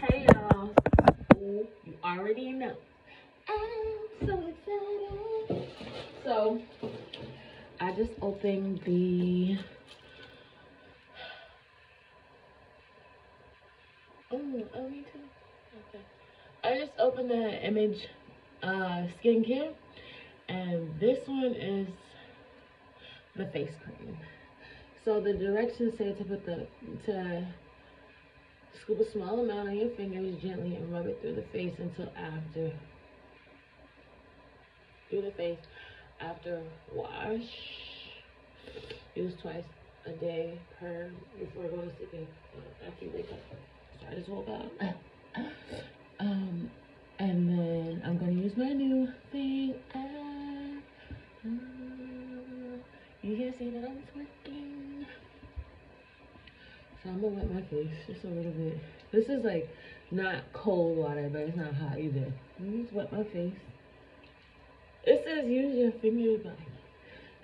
Hey y'all. You already know. I'm so excited. So I just opened the Oh, oh me too. Okay. I just opened the Emage uh skincare and this one is the face cream. So the directions say to put the to scoop a small amount on your fingers gently and rub it through the face until after through the face after wash. Use twice a day per before going to sleep uh, after you wake up. So I just woke up. um and then I'm gonna use my new thing. Wet my face just a little bit. This is like not cold water, but it's not hot either. Let me just wet my face. It says use your finger, but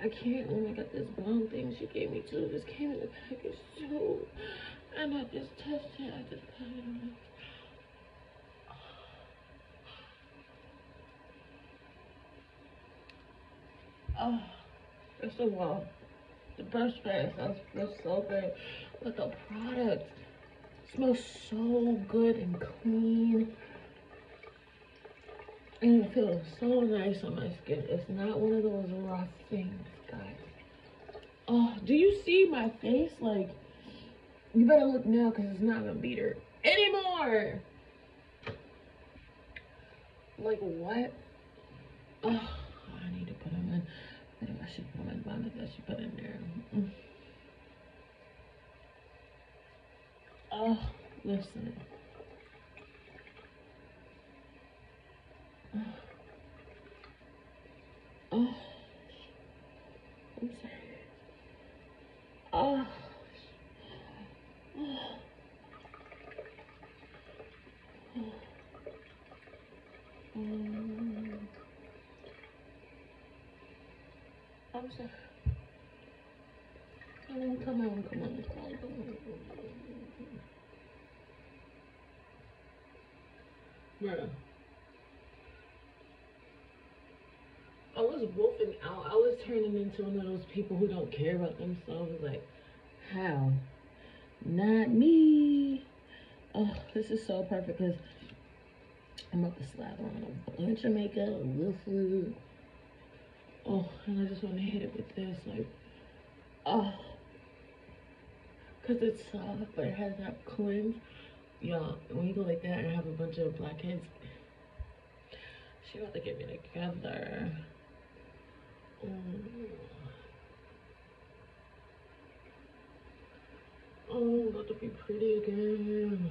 I can't. Oh my god, this brown thing she gave me too. This came in the package too. And I just touched it. I just put it on. Oh, first of all, the brush face, that feels so good. But the product smells so good and clean. And it feels so nice on my skin. It's not one of those rough things, guys. Oh, do you see my face? Like, you better look now because it's not gonna beat her anymore. Like, what? Oh, I need to put them in. I should put my bonnet that she put in there. Mm. Oh, listen. Oh. oh. I'm sorry. Oh. Oh. Um, I'm. Come on, come on, come on, come on, come on. Bruh. I was wolfing out. I was turning into one of those people who don't care about themselves. Like, how? Not me. Oh, this is so perfect because I'm about to slather on a bunch of makeup, a little food. Oh, and I just want to hit it with this, like, oh. Because it's soft, but it has that cleanse. Y'all, when you go like that and have a bunch of blackheads, she about to get me together. Mm. Oh, about to be pretty again.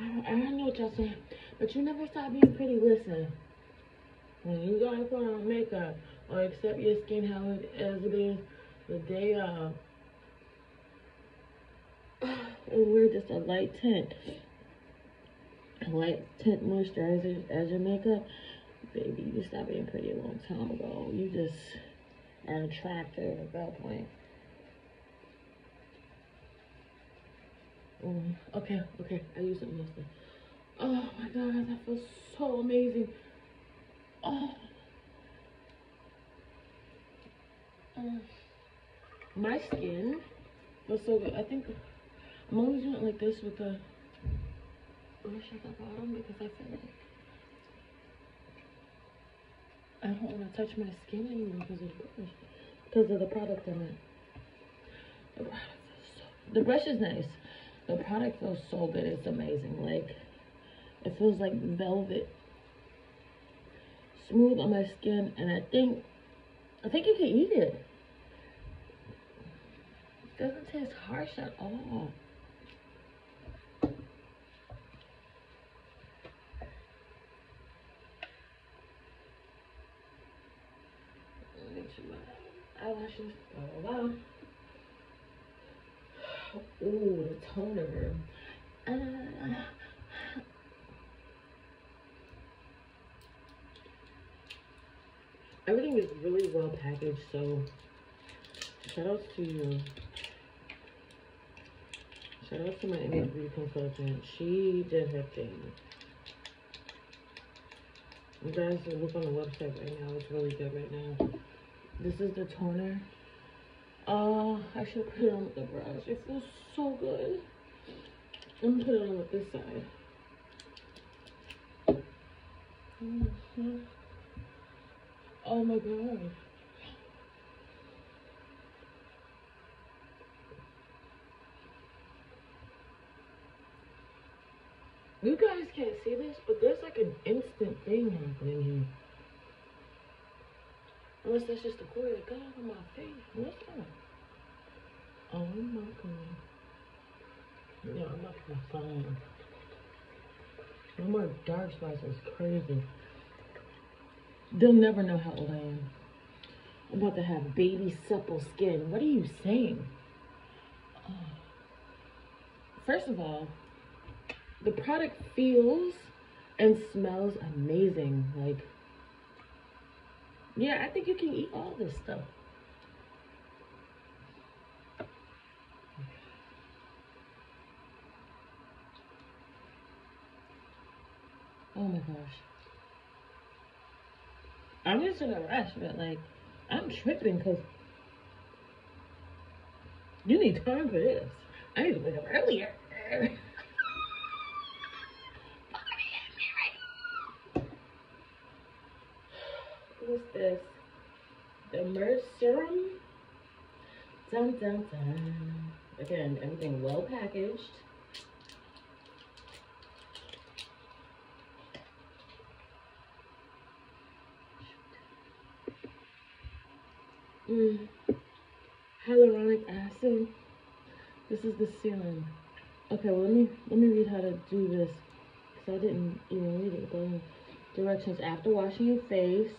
I, I don't know what y'all saying, but you never stop being pretty. Listen, when you gotta put on makeup or accept your skin how it as it is, the day of, and wear just a light tint, a light tint moisturizer as your makeup, baby, you stopped being pretty a long time ago. You just are attractive at that point. Mm, okay, okay, I use it mostly. Oh my god, that feels so amazing. Oh. Uh, my skin was so good. I think I'm always doing it like this with the brush at the bottom because I feel like I don't want to touch my skin anymore because of the brush. Because of the product in it. The brush is nice. The product feels so good. It's amazing. Like, it feels like velvet. Smooth on my skin. And I think, I think you can eat it. It doesn't taste harsh at all. Eyelashes go out. Ooh, the toner. Uh, everything is really well packaged, so shout out to you. Shout out to my interview consultant. She did her thing. You guys look on the website right now. It's really good right now. This is the toner. Uh, I should put it on with the brush. It feels so good. I'm gonna put it on with this side. Mm -hmm. Oh my god. You guys can't see this, but there's like an instant thing happening here. Unless that's just the cord that got on my face. What's that? Oh my god. Yeah, I'm not gonna find. No dark spots. It's crazy. They'll never know how old I am. I'm about to have baby supple skin. What are you saying? First of all, the product feels and smells amazing. Like, yeah, I think you can eat all this stuff. Oh my gosh. I'm just in a rush, but like, I'm tripping because you need time for this. I need to wake up earlier. What's this? The Merge Serum. Dun dun dun. Again, everything well packaged. Mm. Hyaluronic acid. This is the serum. Okay, well let me let me read how to do this because I didn't even read it. The directions after washing your face.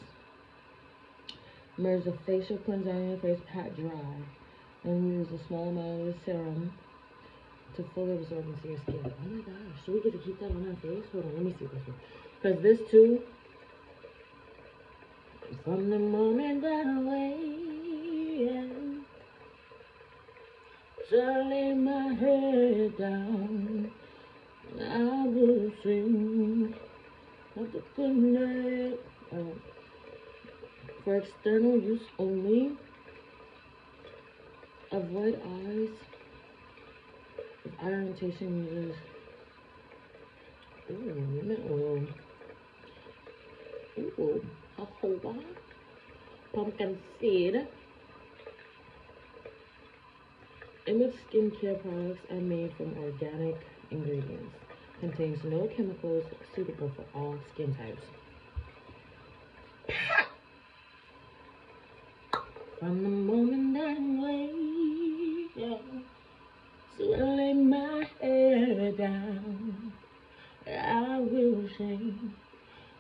Merge the facial cleanser on your face, pat dry. And use a small amount of the serum to fully absorb into your skin. Oh my gosh, do we get to keep that on our face? Hold on, let me see this one. Because this too, from the moment that I wake, I lay my head down, I will sing of the goodness. Uh, for external use only. Avoid eyes if eye irritation uses. Ooh, no. Ooh, jojoba, pumpkin seed. Emage skincare products are made from organic ingredients. Contains no chemicals suitable for all skin types. From the moment I wake up, so I lay my head down, I will sing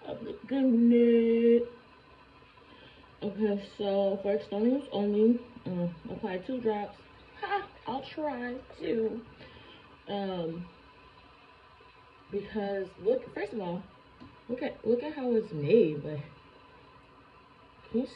of the goodness. Okay, so for externals only, uh, apply two drops. Ha! I'll try to. Um, because look, first of all, look at look at how it's made. Like, can you see?